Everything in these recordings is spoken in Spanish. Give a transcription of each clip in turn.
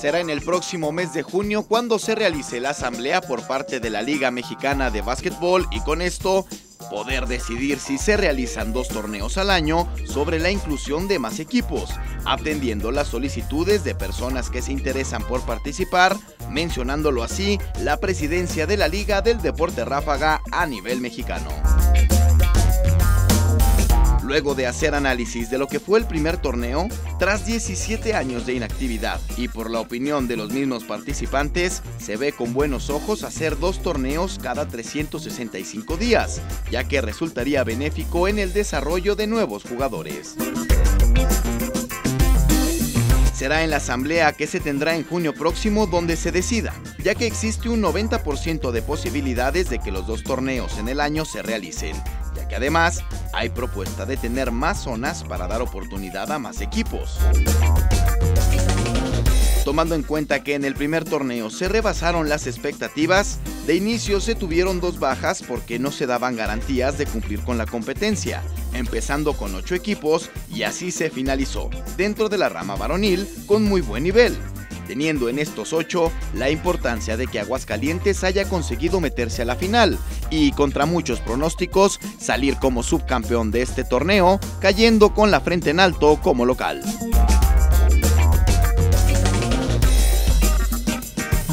Será en el próximo mes de junio cuando se realice la asamblea por parte de la Liga Mexicana de Básquetbol y con esto poder decidir si se realizan dos torneos al año sobre la inclusión de más equipos, atendiendo las solicitudes de personas que se interesan por participar, mencionándolo así la presidencia de la Liga del Deporte Ráfaga a nivel mexicano. Luego de hacer análisis de lo que fue el primer torneo, tras 17 años de inactividad. Y por la opinión de los mismos participantes, se ve con buenos ojos hacer dos torneos cada 365 días, ya que resultaría benéfico en el desarrollo de nuevos jugadores. Será en la asamblea que se tendrá en junio próximo donde se decida, ya que existe un 90% de posibilidades de que los dos torneos en el año se realicen, ya que además hay propuesta de tener más zonas para dar oportunidad a más equipos. Tomando en cuenta que en el primer torneo se rebasaron las expectativas, de inicio se tuvieron dos bajas porque no se daban garantías de cumplir con la competencia, empezando con ocho equipos y así se finalizó, dentro de la rama varonil, con muy buen nivel, teniendo en estos ocho la importancia de que Aguascalientes haya conseguido meterse a la final y, contra muchos pronósticos, salir como subcampeón de este torneo, cayendo con la frente en alto como local.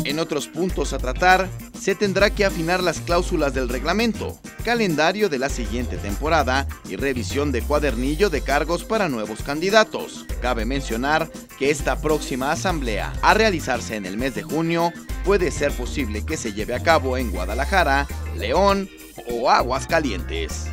En otros puntos a tratar, se tendrá que afinar las cláusulas del reglamento, calendario de la siguiente temporada y revisión de cuadernillo de cargos para nuevos candidatos. Cabe mencionar que esta próxima asamblea, a realizarse en el mes de junio, puede ser posible que se lleve a cabo en Guadalajara, León o Aguascalientes.